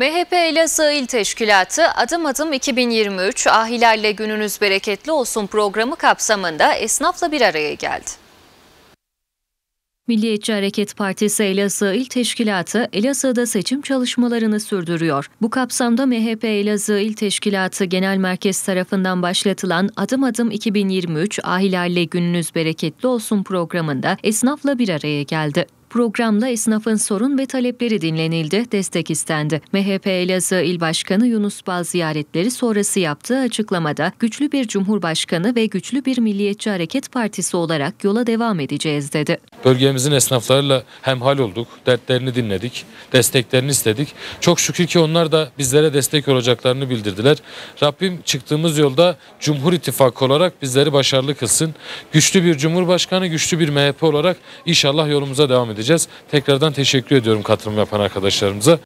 MHP Elazığ İl Teşkilatı Adım Adım 2023 Ahilerle Gününüz Bereketli Olsun programı kapsamında esnafla bir araya geldi. Milliyetçi Hareket Partisi Elazığ İl Teşkilatı Elazığ'da seçim çalışmalarını sürdürüyor. Bu kapsamda MHP Elazığ İl Teşkilatı Genel Merkez tarafından başlatılan Adım Adım 2023 Ahilerle Gününüz Bereketli Olsun programında esnafla bir araya geldi. Programla esnafın sorun ve talepleri dinlenildi, destek istendi. MHP Elazığ İl Başkanı Yunus Bal ziyaretleri sonrası yaptığı açıklamada güçlü bir Cumhurbaşkanı ve güçlü bir Milliyetçi Hareket Partisi olarak yola devam edeceğiz dedi. Bölgemizin esnaflarıyla hemhal olduk, dertlerini dinledik, desteklerini istedik. Çok şükür ki onlar da bizlere destek olacaklarını bildirdiler. Rabbim çıktığımız yolda Cumhur İttifakı olarak bizleri başarılı kılsın. Güçlü bir Cumhurbaşkanı, güçlü bir MHP olarak inşallah yolumuza devam edeceğiz. Tekrardan teşekkür ediyorum katılım yapan arkadaşlarımıza.